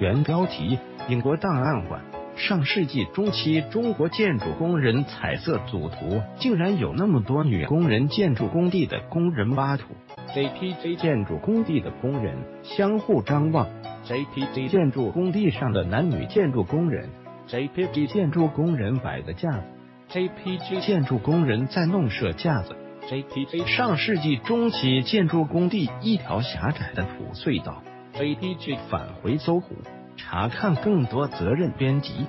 原标题：英国档案馆。上世纪中期，中国建筑工人彩色组图，竟然有那么多女工人。建筑工地的工人挖土，JPG 建筑工地的工人相互张望，JPG 建筑工地上的男女建筑工人，JPG 建筑工人摆的架子，JPG 建筑工人在弄设架子，JPG 上世纪中期建筑工地一条狭窄的土隧道。A D G 返回搜狐。查看更多责任编辑。